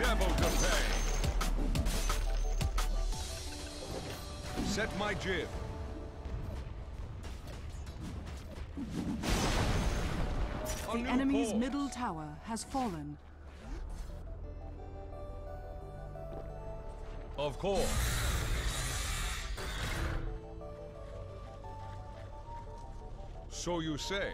devil to pay. Set my jib. The enemy's course. middle tower has fallen. Of course. So you say.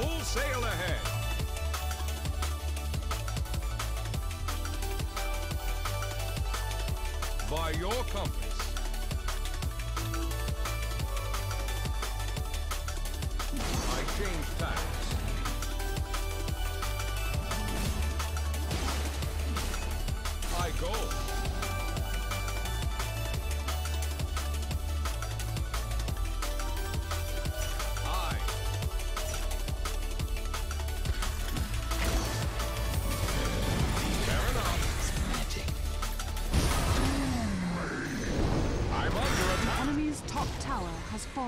Full sail ahead. By your compass.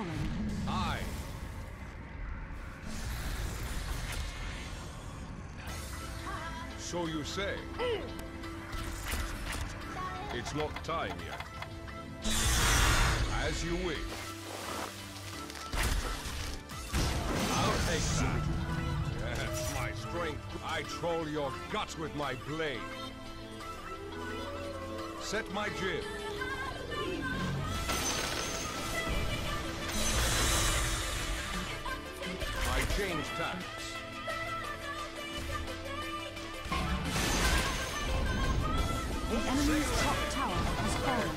Fallen. I. So you say. It's not time yet. As you wish. I'll take that. Yes, my strength. I troll your guts with my blade. Set my jib. The enemy's top tower has fallen.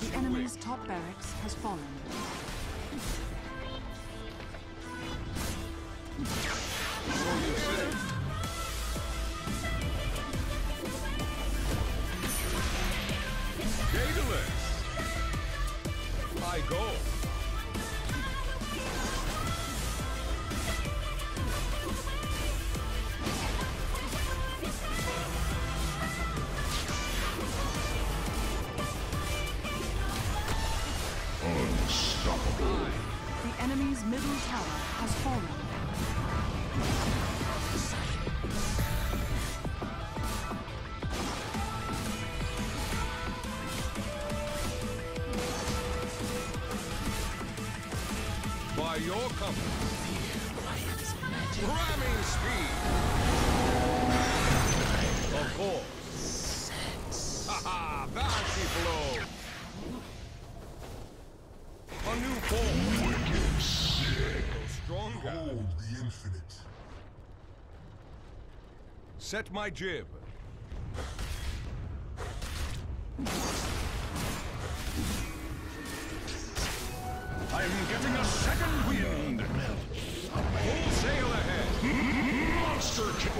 The enemy's top barracks has fallen. Ha! Blow! A new form! Grow stronger. Hold the infinite. Set my jib. I'm getting a second wind. Full sail ahead. Monster kill.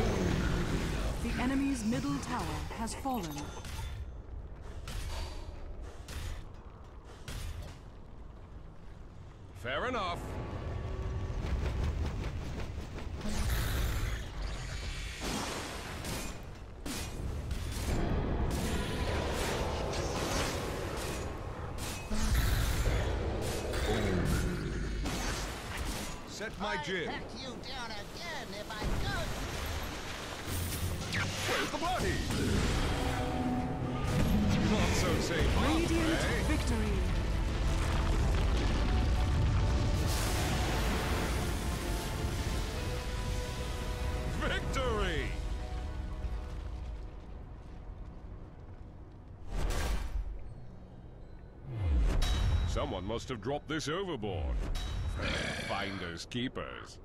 The enemy's middle tower has fallen. Fair enough. Set my I'd jib. you down again if I could. Where's the body? Not so safe, huh, Radiant Someone must have dropped this overboard. Finders keepers.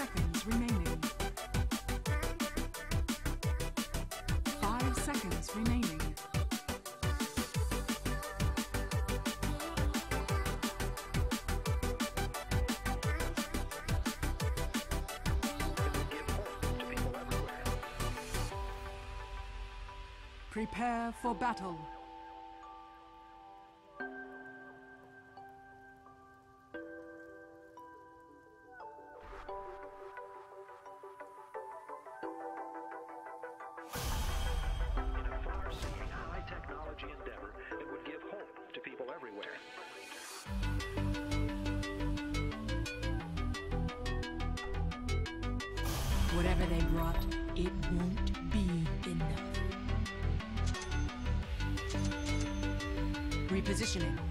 seconds remaining. 5 seconds remaining. Prepare for battle. won't be enough. Repositioning.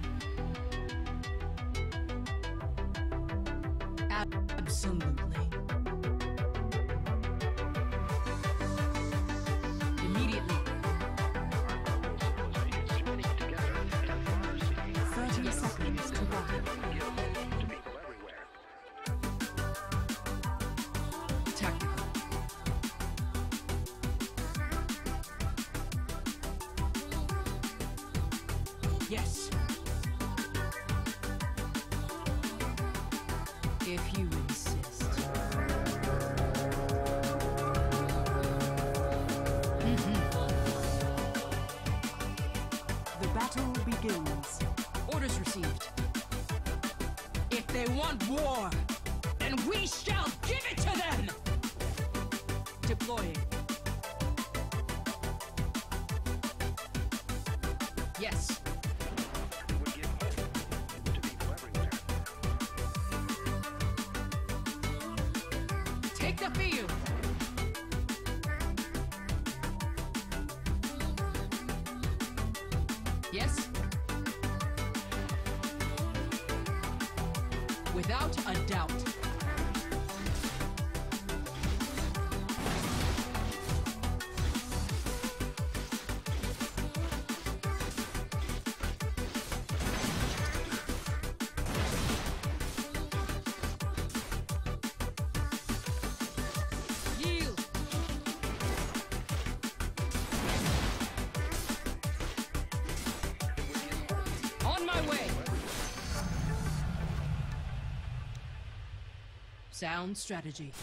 bloody shell! Give it to them! Deploying. Yes. Sound strategy.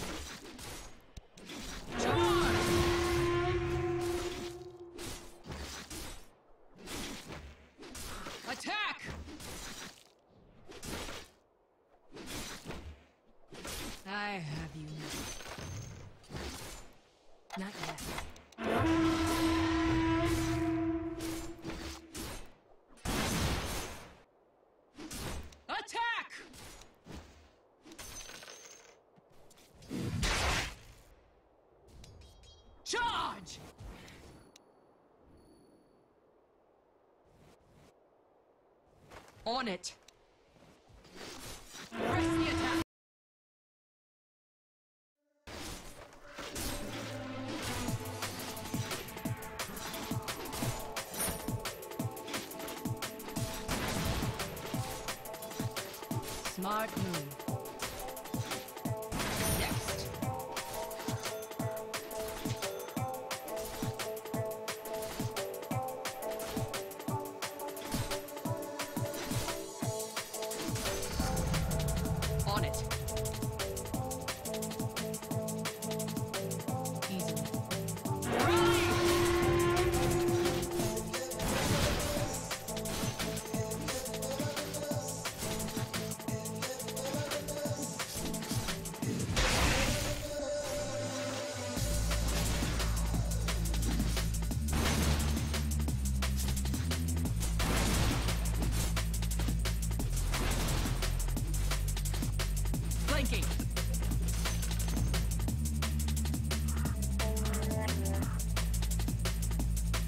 on it. Press the attack. Smart move.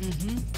Mm-hmm.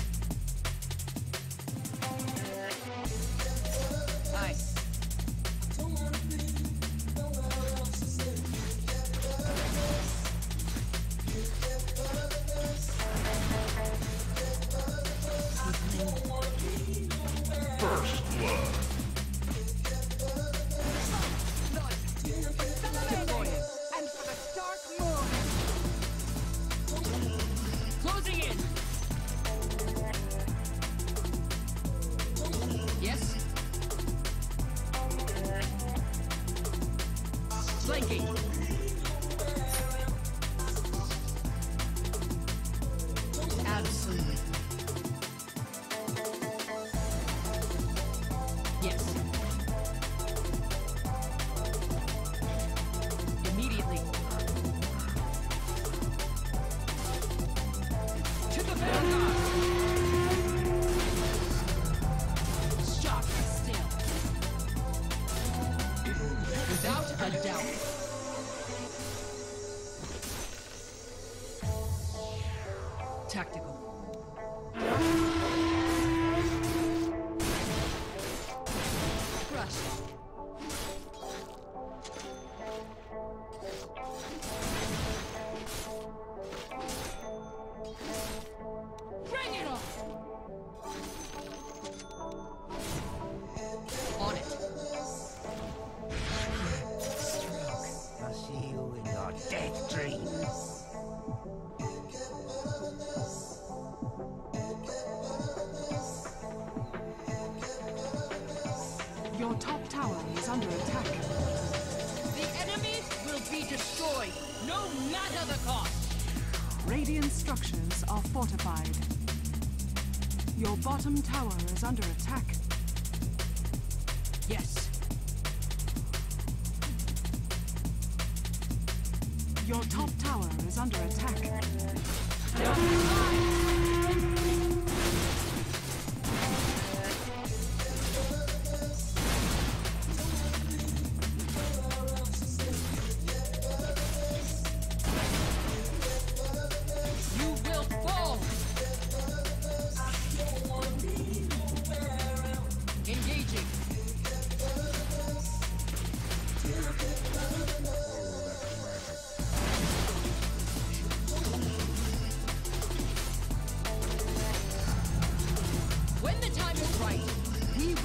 under attack. The enemies will be destroyed, no matter the cost. Radiant structures are fortified. Your bottom tower is under attack. Yes. Your top tower is under attack.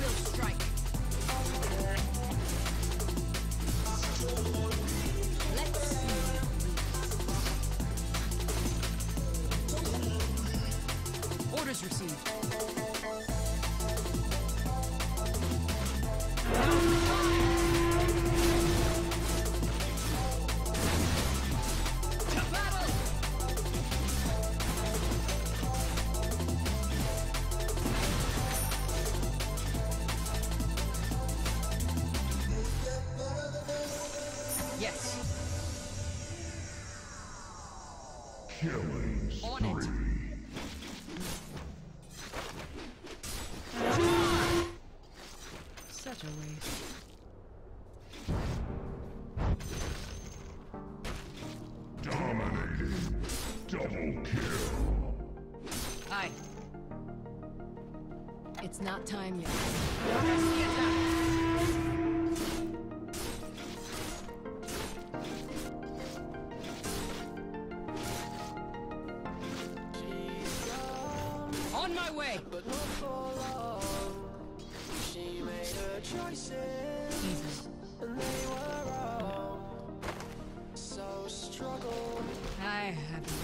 will strike. Hi. It's not time yet. On my way! But not for long. She made her choices. Jesus. And they were wrong. So struggle. I have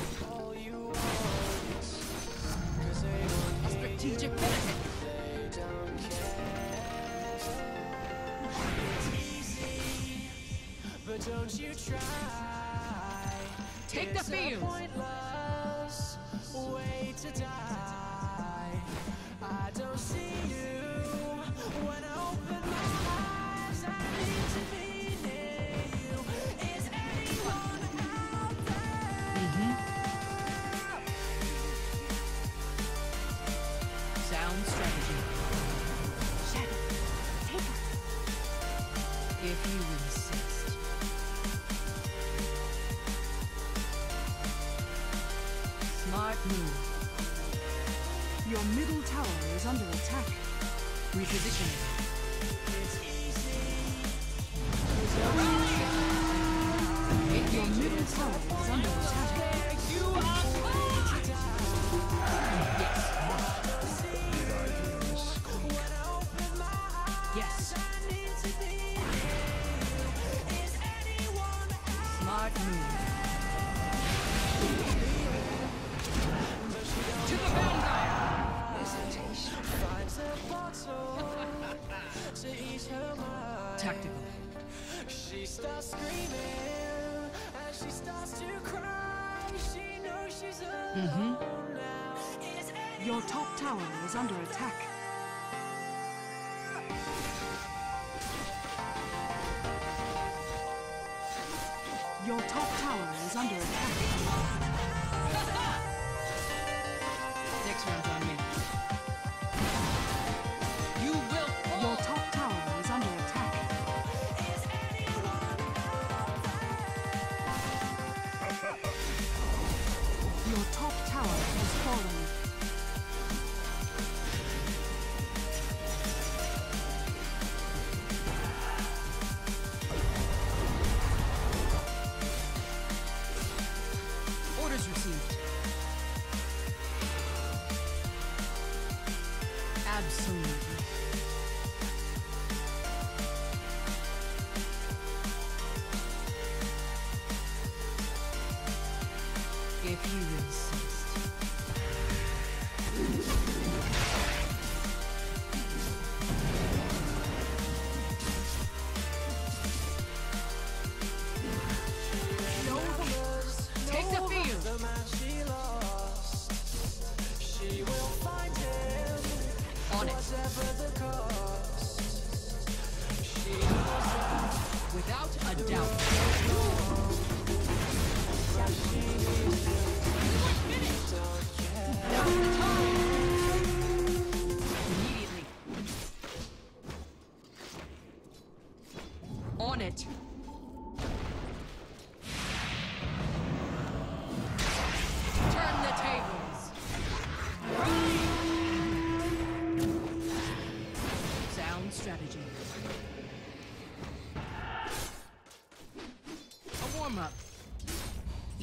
the die. tactical. She starts screaming she starts to cry. She knows she's mm-hmm. alone mm -hmm. now. Your top tower is under attack. Your top tower is under attack. Next round's on me. Absolutely.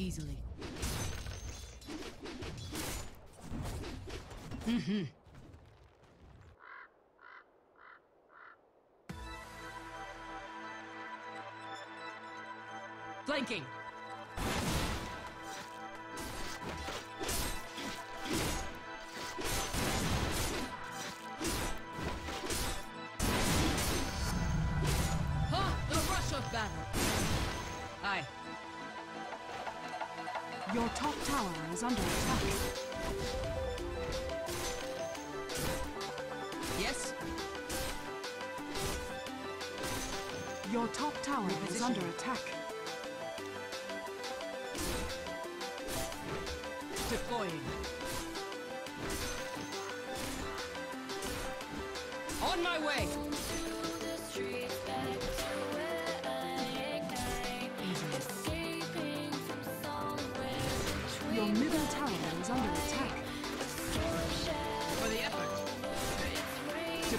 Easily. Mm-hmm. Flanking. Is under attack. Yes? Your top tower is under attack. Deploying. On my way.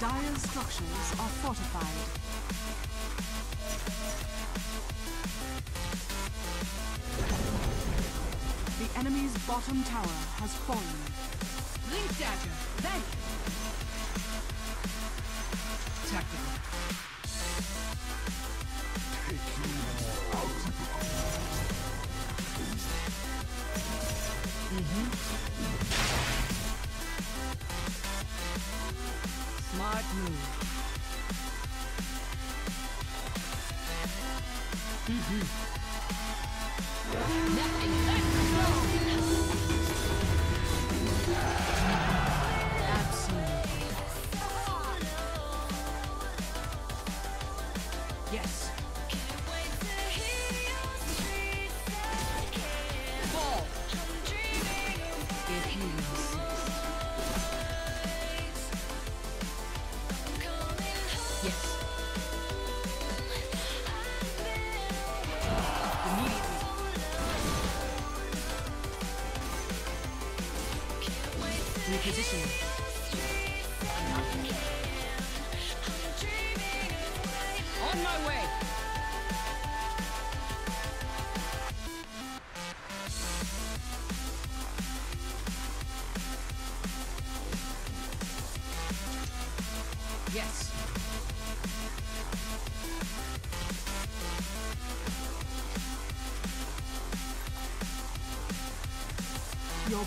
Dire structures are fortified. The enemy's bottom tower has fallen. Blink dagger. Then. Tactical. Move. Nothing.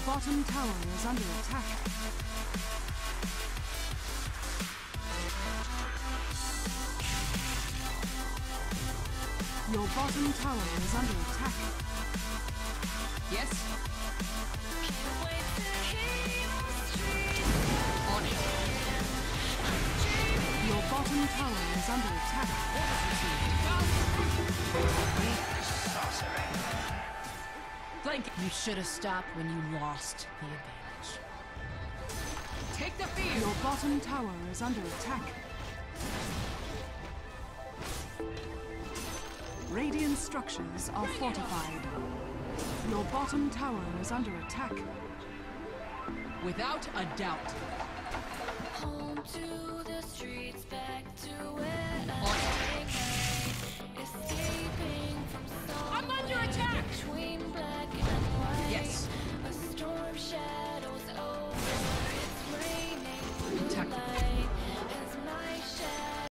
Bottom tower is under attack. Your bottom tower is under attack. Yes? On it. Your bottom tower is under attack. You should have stopped when you lost the advantage. Take the field! Your bottom tower is under attack. Radiant structures are fortified. Your bottom tower is under attack. Without a doubt. Home to the streets, back to where I escape.